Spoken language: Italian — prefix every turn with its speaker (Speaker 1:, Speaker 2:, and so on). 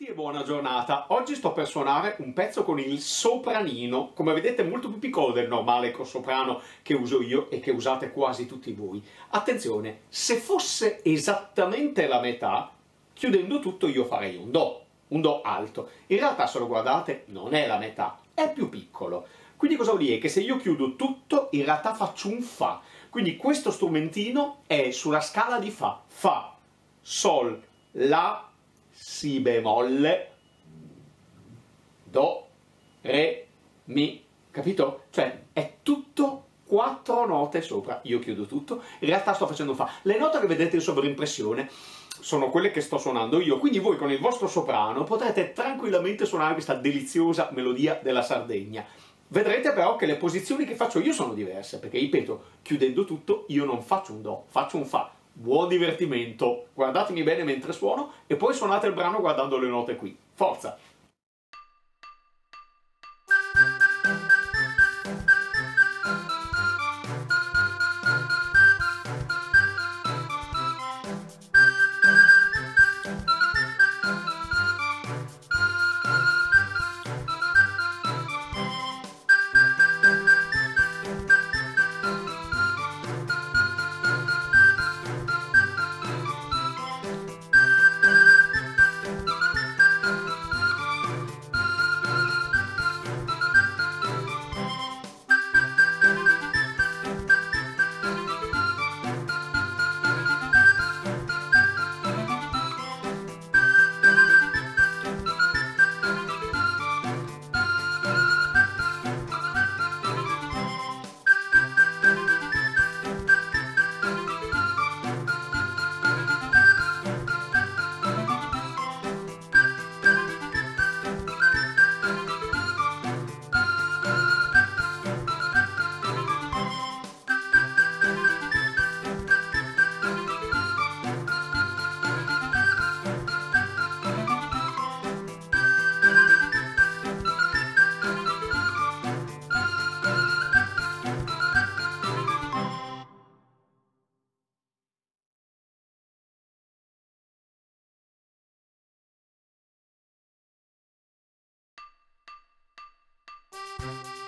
Speaker 1: tutti e buona giornata. Oggi sto per suonare un pezzo con il sopranino, come vedete molto più piccolo del normale soprano che uso io e che usate quasi tutti voi. Attenzione, se fosse esattamente la metà, chiudendo tutto io farei un Do, un Do alto. In realtà se lo guardate non è la metà, è più piccolo. Quindi cosa vuol dire? Che se io chiudo tutto, in realtà faccio un Fa. Quindi questo strumentino è sulla scala di Fa. Fa, Sol, La, Si bemolle, Do, Re, Mi. Capito? Cioè è tutto quattro note sopra. Io chiudo tutto. In realtà sto facendo un Fa. Le note che vedete in sovrimpressione sono quelle che sto suonando io, quindi voi con il vostro soprano potrete tranquillamente suonare questa deliziosa melodia della Sardegna. Vedrete però che le posizioni che faccio io sono diverse, perché ripeto, chiudendo tutto io non faccio un Do, faccio un Fa. Buon divertimento, guardatemi bene mentre suono e poi suonate il brano guardando le note qui. Forza!
Speaker 2: Música